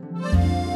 Bye.